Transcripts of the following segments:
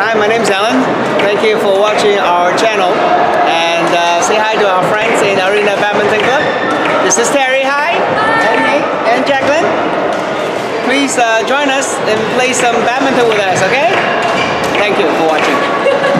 Hi, my name is Alan. Thank you for watching our channel and uh, say hi to our friends in Arena Badminton Club. This is Terry. Hi. And Nick and Jacqueline. Please uh, join us and play some badminton with us, okay? Thank you for watching.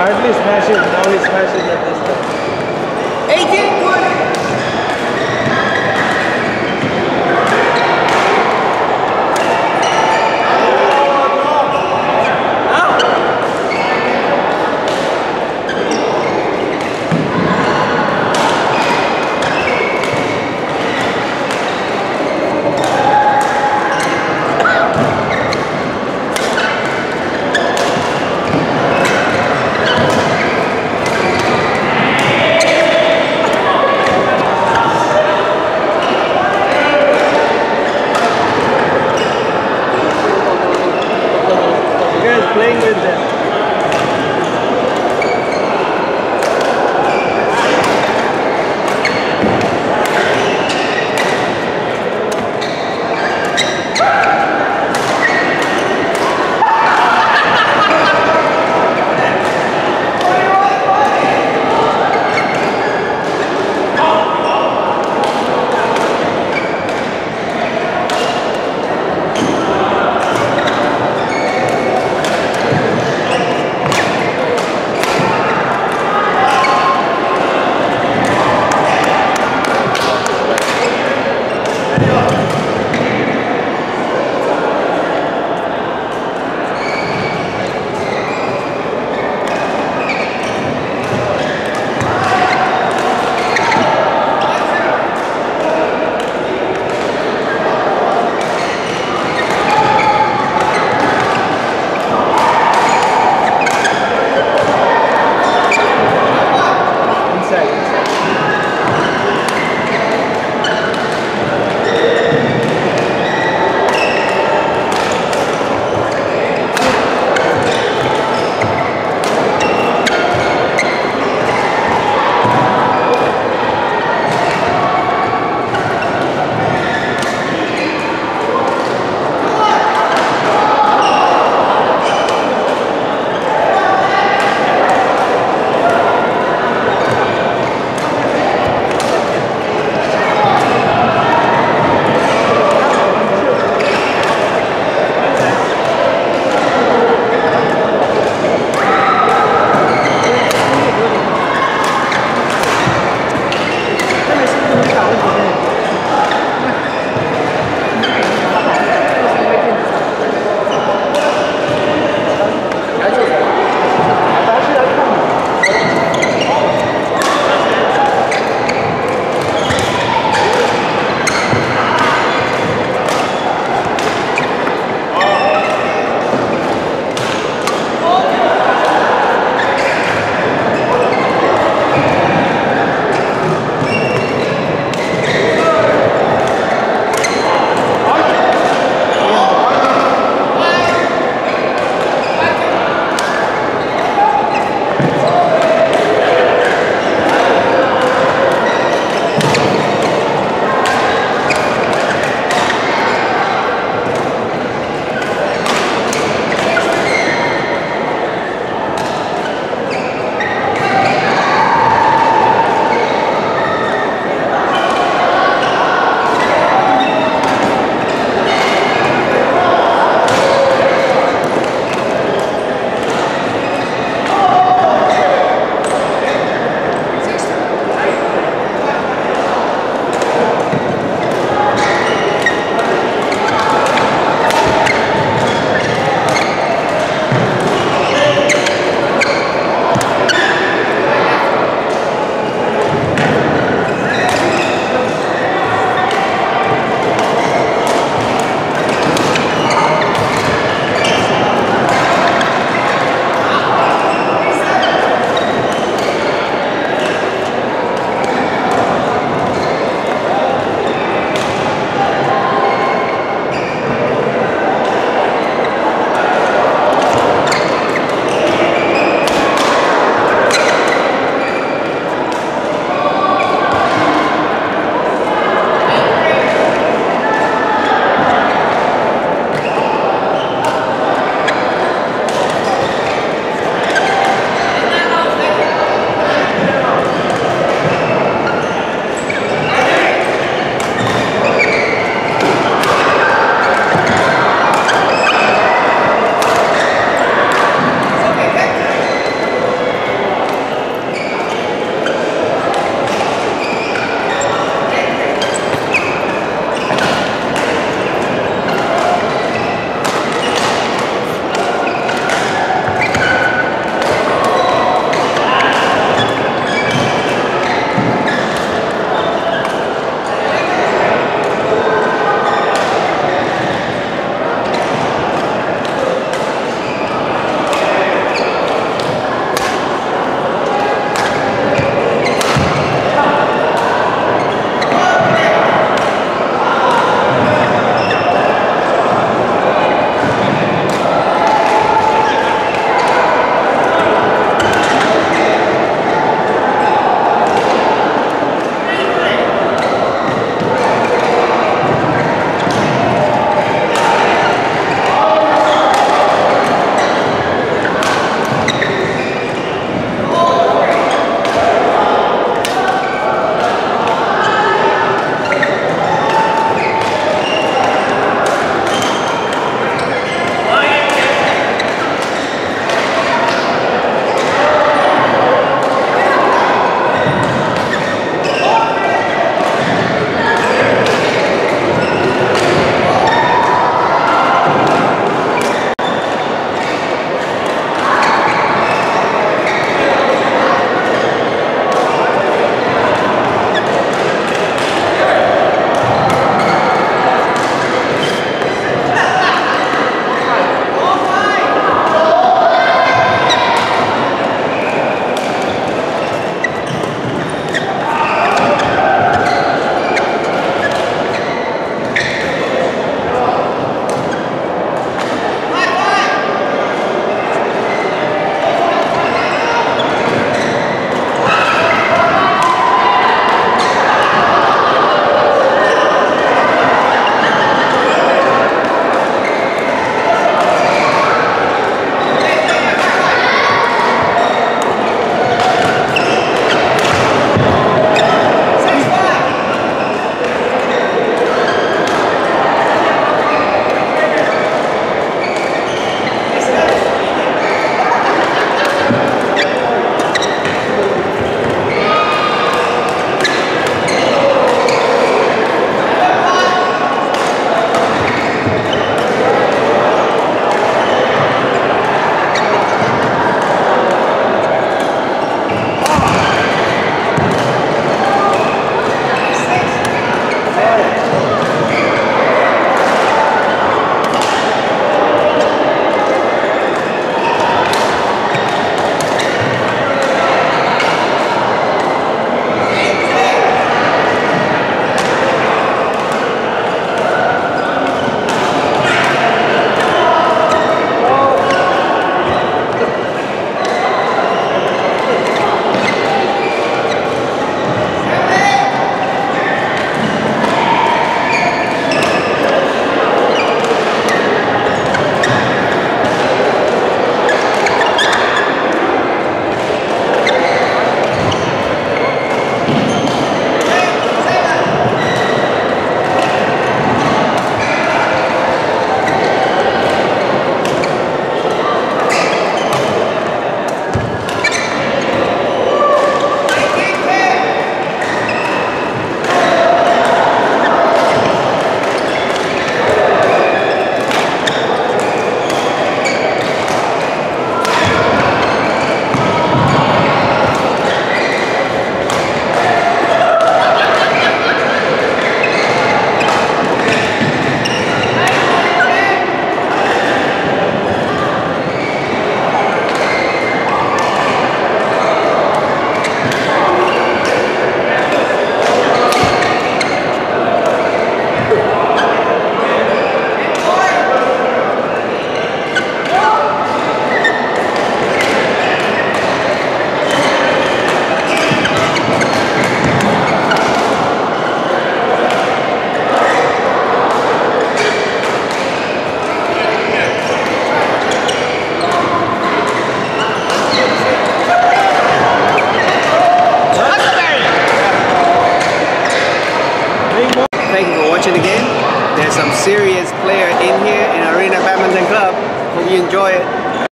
Hardly smashes, now he smashes at